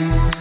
you.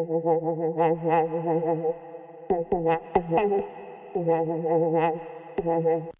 Thank you.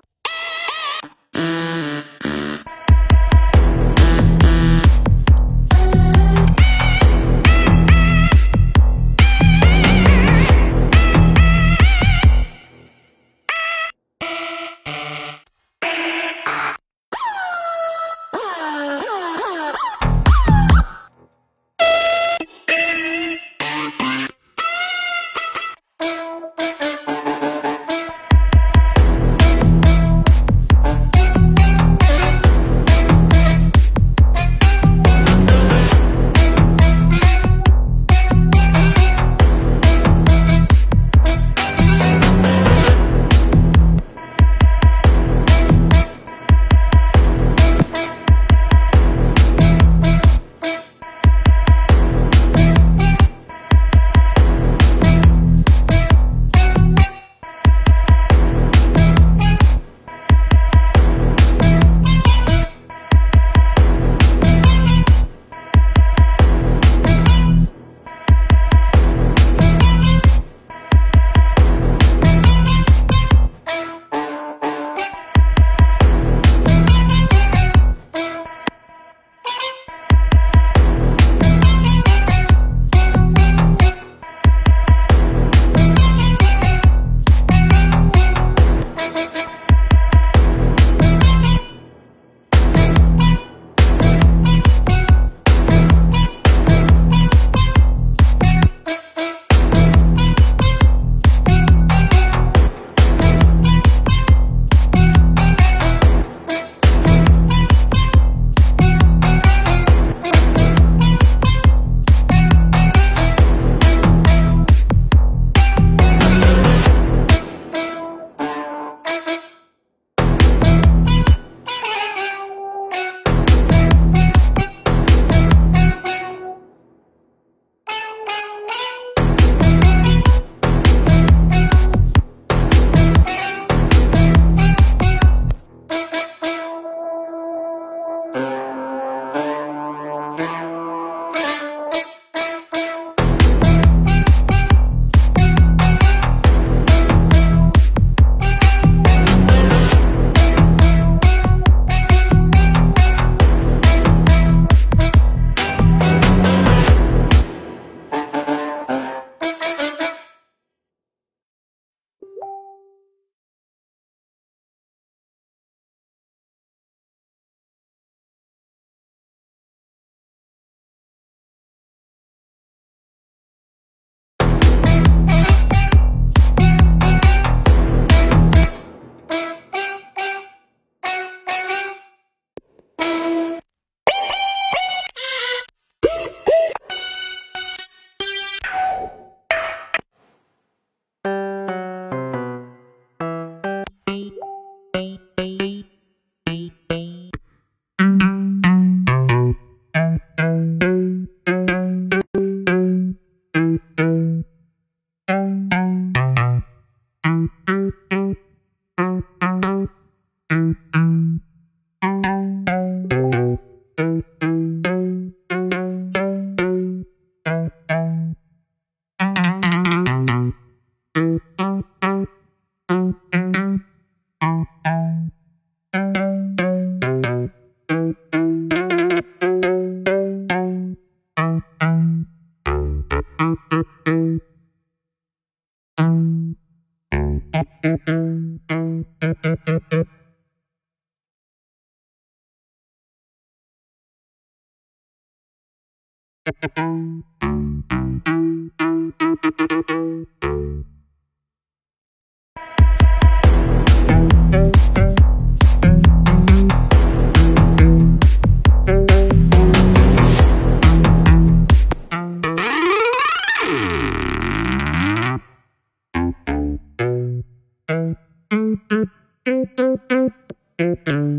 mm-hmm.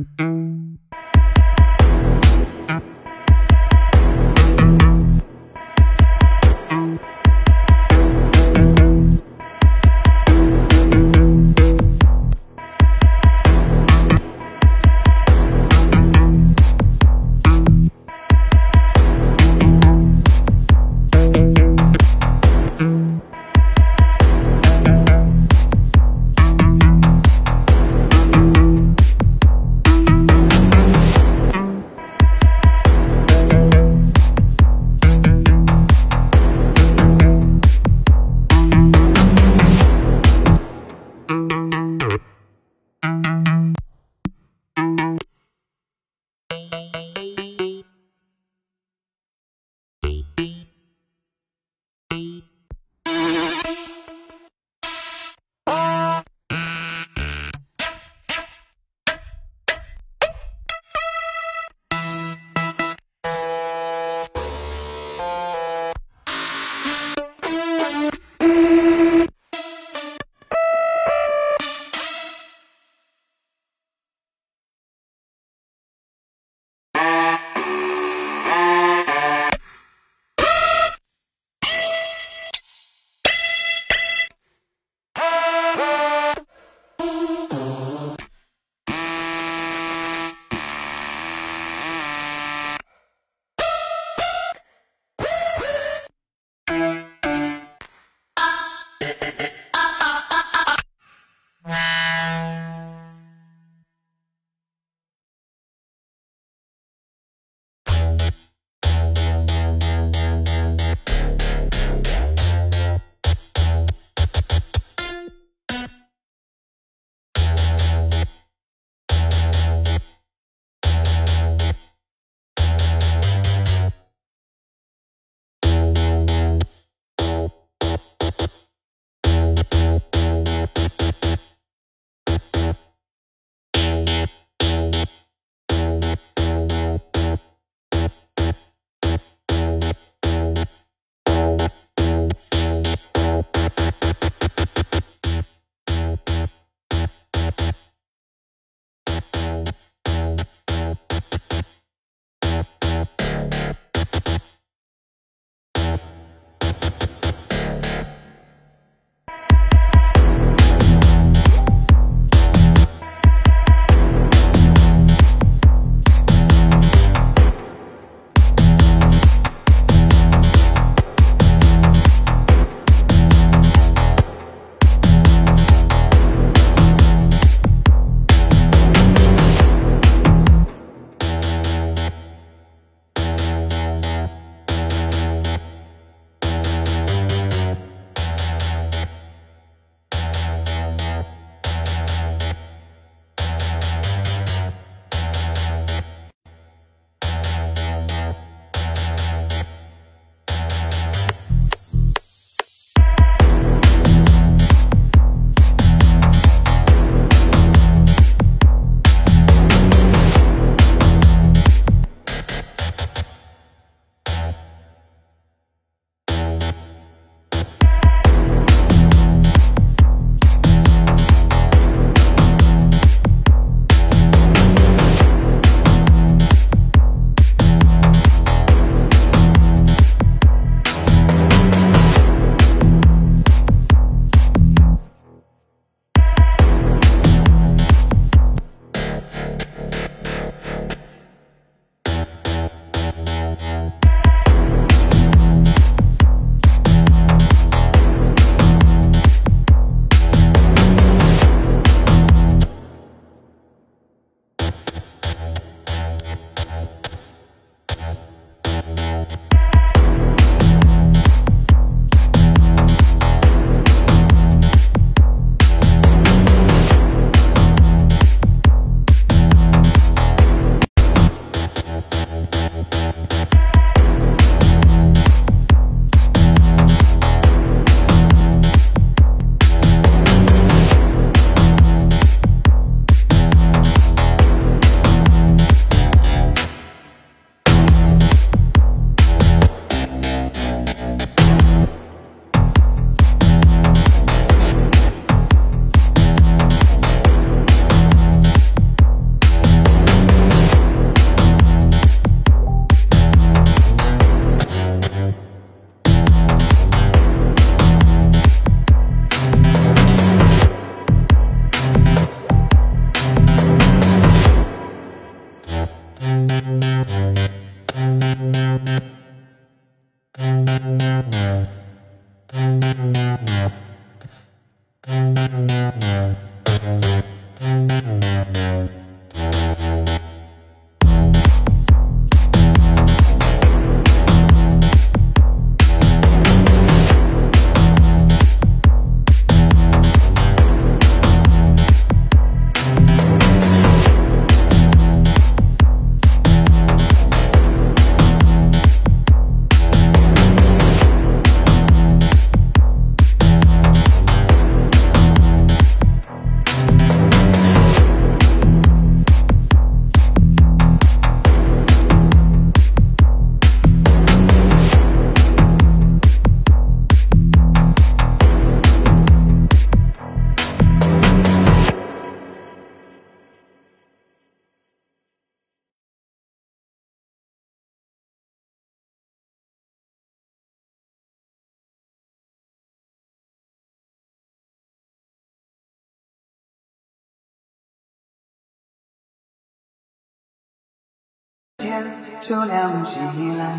就亮起来，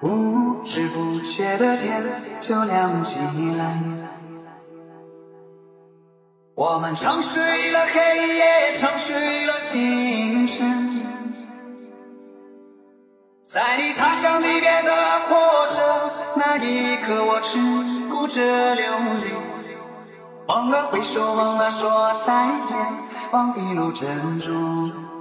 不知不觉的天就亮起来。我们唱睡了黑夜，唱睡了星辰。在你踏上离别的火车那一刻，我只顾着流泪，忘了挥手，忘了说再见，忘一路珍重。